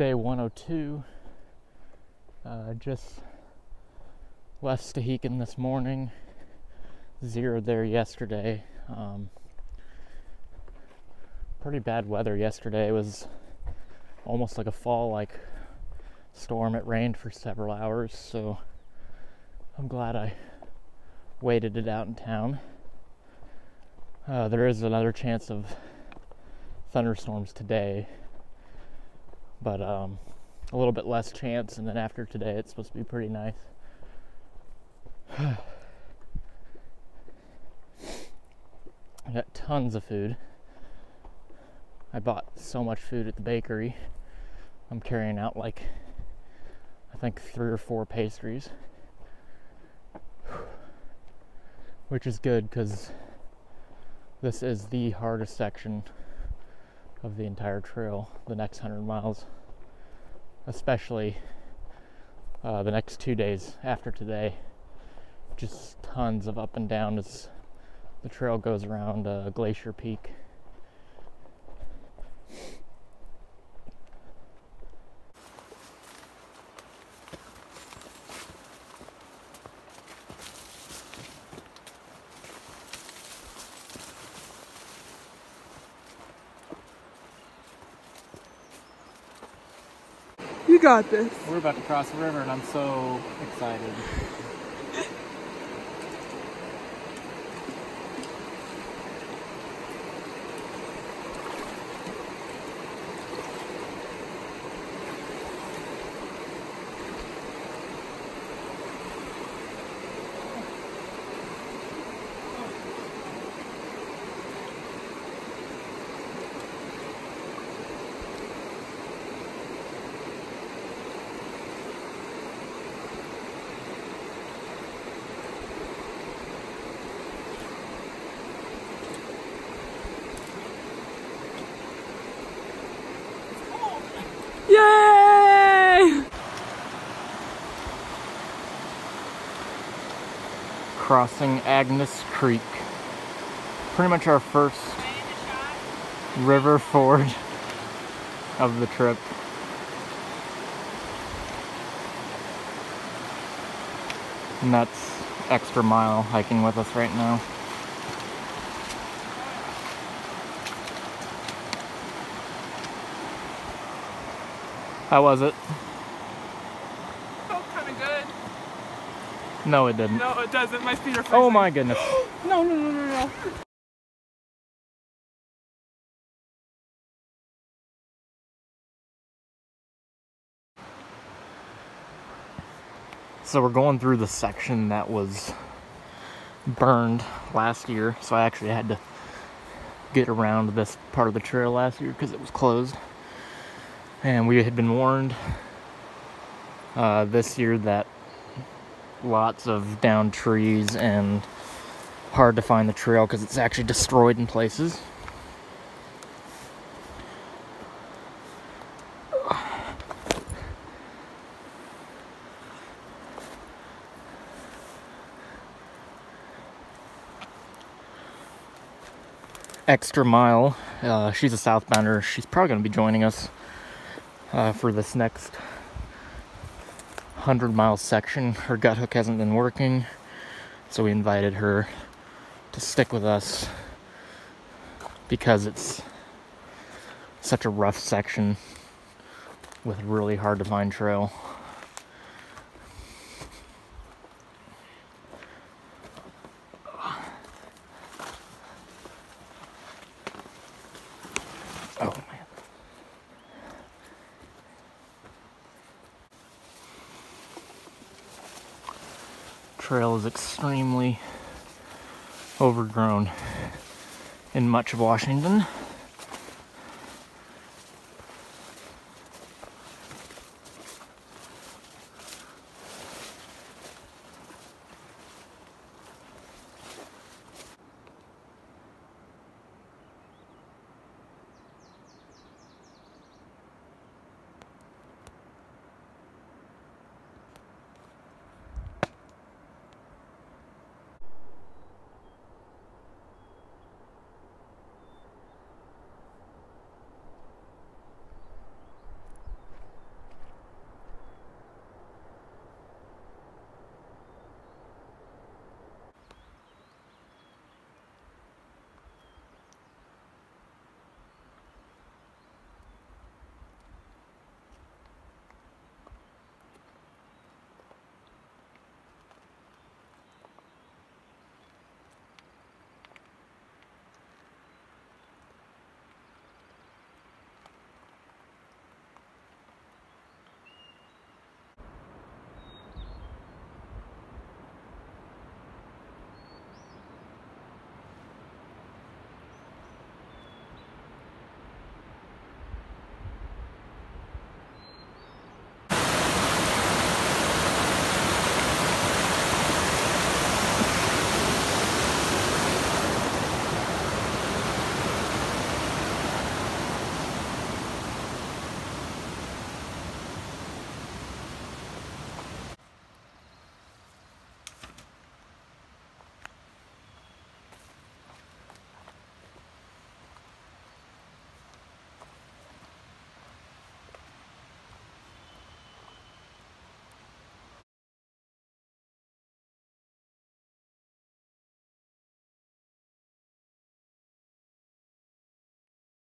day 102. Uh, just left Stehekin this morning, zeroed there yesterday. Um, pretty bad weather yesterday. It was almost like a fall like storm. It rained for several hours, so I'm glad I waited it out in town. Uh, there is another chance of thunderstorms today but um, a little bit less chance. And then after today, it's supposed to be pretty nice. I got tons of food. I bought so much food at the bakery. I'm carrying out like, I think, three or four pastries. Which is good because this is the hardest section of the entire trail, the next 100 miles, especially uh, the next two days after today. Just tons of up and down as the trail goes around uh, Glacier Peak. Got this. We're about to cross the river and I'm so excited. Crossing Agnes Creek. Pretty much our first river ford of the trip. And that's extra mile hiking with us right now. How was it? No, it didn't. No, it doesn't. My feet are freezing. Oh my goodness. no, no, no, no, no. So we're going through the section that was burned last year. So I actually had to get around this part of the trail last year because it was closed. And we had been warned uh, this year that lots of downed trees and hard to find the trail because it's actually destroyed in places. Extra Mile, uh, she's a southbounder. She's probably going to be joining us uh, for this next 100 mile section. Her Guthook hasn't been working, so we invited her to stick with us because it's such a rough section with really hard to find trail. Trail is extremely overgrown in much of Washington.